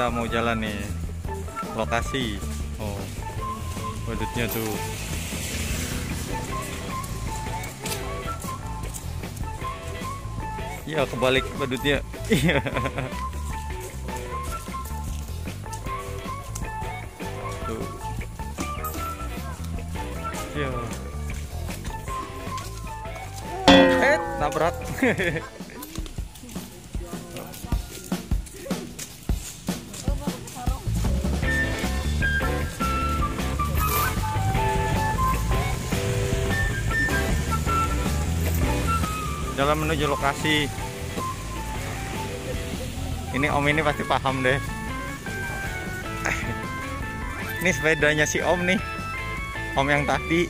kita mau jalan nih. Lokasi. Oh. Badutnya tuh. Iya kebalik badutnya iya. Iya. Eh nabrak jalan menuju lokasi. Ini om ini pasti paham deh. Ini sepedanya si om nih. Om yang tadi